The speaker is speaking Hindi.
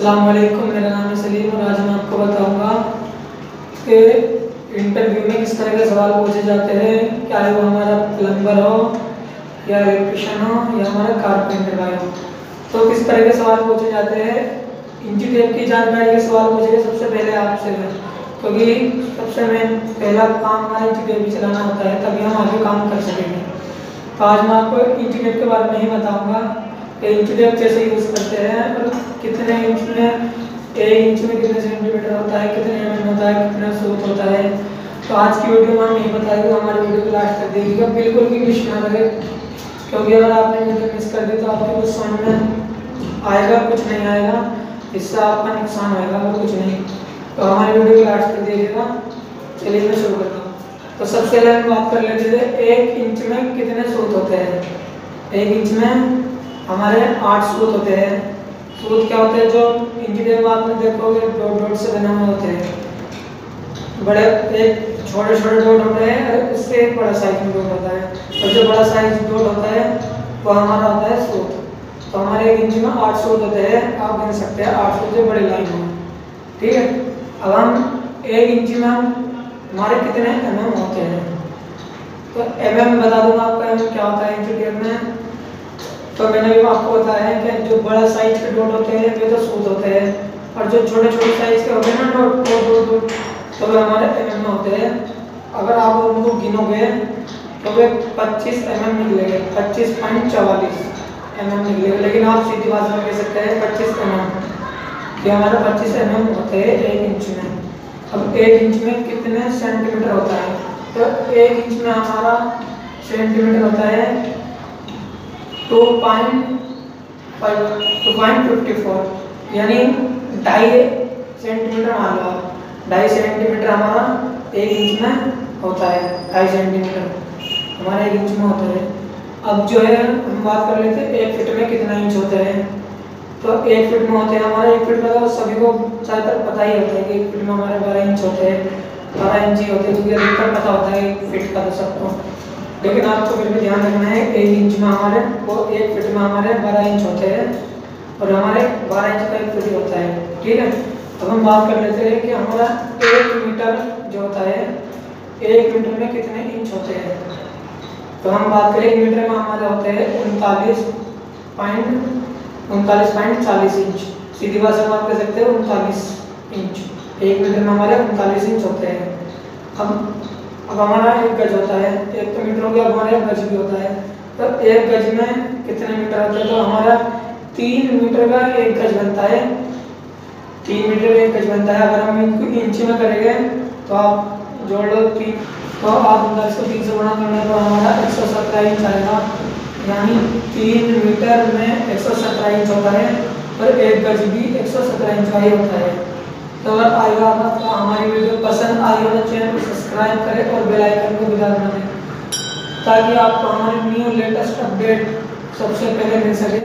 वालेकुम मेरा नाम है सलीम और आज मैं आपको बताऊँगा कि इंटरव्यू में किस तरह के सवाल पूछे जाते हैं, क्या वो हमारा प्लम्बर हो, या इलेक्ट्रिशियन हो, या हमारा कारपेंटर भाई हो। तो किस तरह के सवाल पूछे जाते हैं इंची टेप की जानकारी के सवाल पूछे गए सबसे पहले आपसे क्योंकि सबसे मेन पहला काम हमारा इंची टेप ही चलाना होता है, तभी हम आगे काम कर सकेंगे। तो आज मैं आपको इंची टेप के बारे में ही बताऊँगा इंची कैसे यूज़ करते हैं और कितने इंच में, एक इंच में कितने सेंटीमीटर होता है, कितने एम होता है, कितना सूत होता है? तो आज की वीडियो में हम यही बताएँगे हमारी वीडियो को लास्ट तक देखिएगा, बिल्कुल भी मिस ना लगे क्योंकि अगर आपने वीडियो मिस कर दी तो आपको कुछ समझ में आएगा, कुछ नहीं आएगा, इससे आपका नुकसान होएगा, और कुछ नहीं। तो हमारी वीडियो को लास्ट तक देखिएगा। चलिए मैं शुरू करता हूँ। तो सबसे पहले हम बात कर लेते थे एक इंच में कितने सूत होते हैं? एक इंच में हमारे आठ सूत होते हैं। सूत क्या होते हैं जो इंजीनियर में देखोगे डॉट डॉट से बने हुए होते हैं। बड़े, एक छोटे छोटे डॉट होते हैं और उससे एक बड़ा साइज़ डॉट होता है। और जो बड़ा साइज़ डॉट होता है वो हमारा होता है सूत तो हमारे एक इंच में आठ सूत होते हैं। आप गिन सकते हैं, आठ सूत जो बड़ी लाइन हो। ठीक है? अब हम एक इंच में हम, हमारे कितने एम होते हैं? तो एम बता दूँगा आपका एम क्या होता है? तो मैंने भी आपको बताया है कि जो बड़ा साइज़ के डॉट होते हैं, वे तो सूत होते हैं। और जो छोटे छोटे साइज़ के होते हैं ना डॉट डॉट डॉट डॉट तो वे हमारे एम में होते हैं। अगर आप उनको गिनोगे तो वे 25 एम एम निकलेंगे, पच्चीस पॉइंट चवालीस एम एम निकलेगा। लेकिन आप सीधी भाषा में कह सकते हैं, पच्चीस एम एम कि हमारे पच्चीस एम एम होते हैं एक इंच में। अब एक इंच में कितने सेंटीमीटर होता है? तो एक इंच में हमारा सेंटीमीटर होता है फिफ्टी फोर यानी ढाई सेंटीमीटर मान लो ढाई सेंटीमीटर हमारा एक इंच में होता है, ढाई सेंटीमीटर हमारा एक इंच में होता है। अब जो है, हम बात कर लेते हैं एक फिट में कितना इंच होता है। तो एक फिट में होते हैं हमारे, एक फिट में तो सभी को ज़्यादातर पता ही होता है कि एक फिट में हमारे बारह इंच होते हैं, बारह इंच ही होते हैं क्योंकि अधिकतर पता होता है एक फिट का तो सबको। लेकिन आपको फिर भी ध्यान रखना है, एक इंच में हमारे वो एक फिट में हमारे बारह इंच होते हैं और हमारे बारह इंच का एक फिट होता है, ठीक है? अब हम बात कर लेते हैं कि हमारा एक मीटर जो होता है, एक मीटर में कितने इंच होते हैं? तो हम बात करें, एक मीटर में हमारे होते हैं उनतालीस पॉइंट उनतालीस पॉइंट चालीस इंच। सीधी भाषा में आप कह सकते हैं उनतालीस इंच। एक मीटर में हमारे उनतालीस इंच होते हैं। अब अब हमारा एक गज होता है एक तो मीटर हो गया हमारा एक गज भी होता है। तो एक गज में कितने मीटर होते हैं? तो हमारा तीन मीटर का एक गज बनता है। तीन मीटर का एक गज बनता है। अगर हम इनको इंच में करेंगे तो आप जोड़ लो तीन तो आप अंदर इसको तीन से गुणा करने पर हमारा एक सौ सत्रह इंच आएगा। यानी तीन मीटर में एक सौ सत्रह इंच होता है और एक गज भी एक सौ सत्रह इंच का ही होता है। तो अगर आएगा आपको, हमारी वीडियो पसंद आई हो तो चैनल को सब्सक्राइब करें और बेल आइकन को भी दबा दें ताकि आपको हमारे न्यू लेटेस्ट अपडेट सबसे पहले मिल सके।